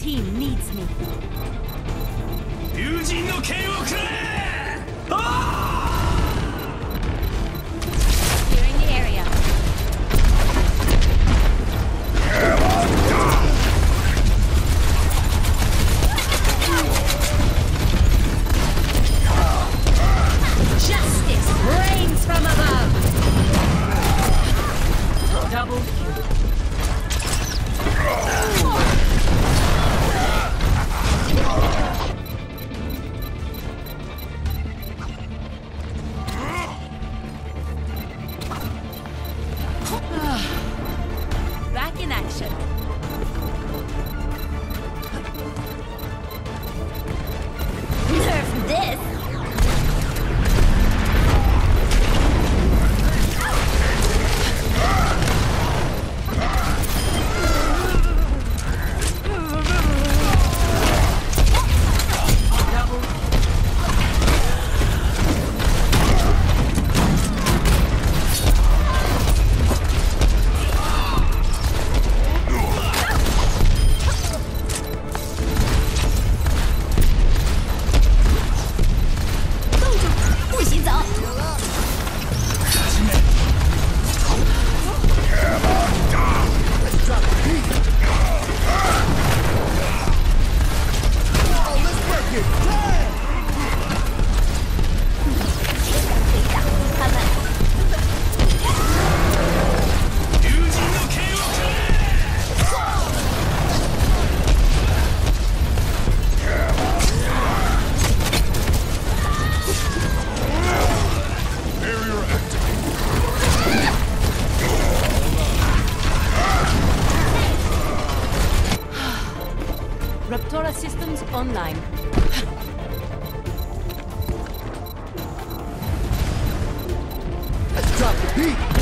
team needs me 友人の剣をくれ Raptora systems online. Drop the beat!